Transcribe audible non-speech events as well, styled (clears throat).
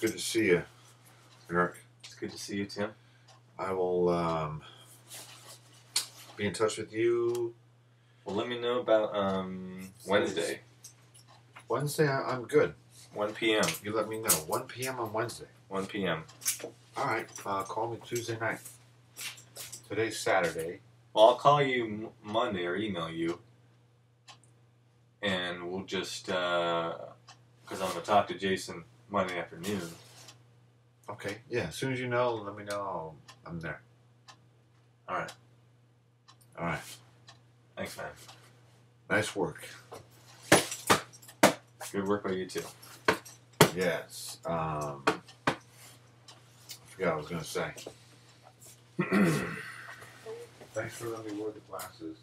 Good to see you, Eric. It's good to see you, Tim. I will um, be in touch with you Well, let me know about um, Wednesday, Wednesday. I, I'm good. 1 p.m. You let me know. 1 p.m. on Wednesday. 1 p.m. All right. Uh, call me Tuesday night. Today's Saturday. Well, I'll call you M- Monday or email you, and we'll just because I'm gonna talk to Jason Monday afternoon. Okay. Yeah. As soon as you know, let me know. I'm there. All right. All right. Thanks, man. Nice work. Good work by you too. Yes. Um, I forgot what I was going to say. (clears throat) Thanks for letting me wear the glasses.